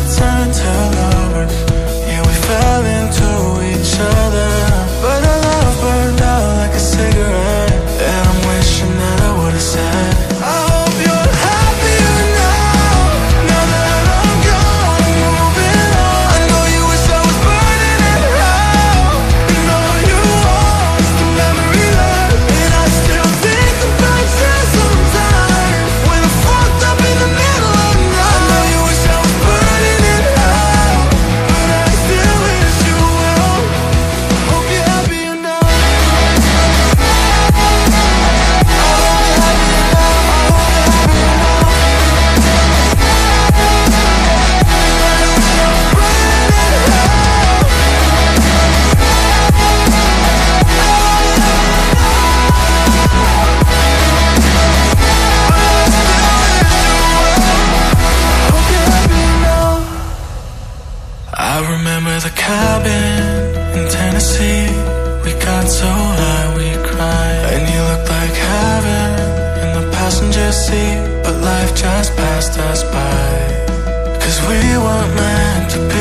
that's the cabin in Tennessee. We got so high we cried. And you looked like heaven in the passenger seat. But life just passed us by. Cause we weren't meant to be.